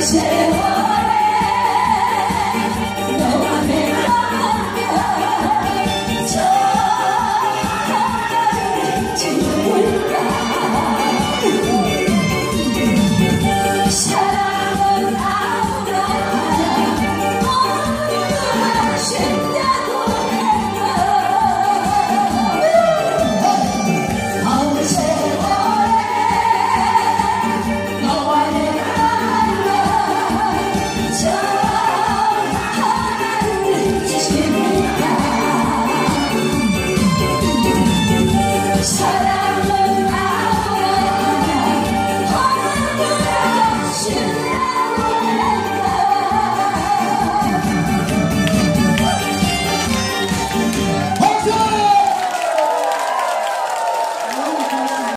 i Shiva.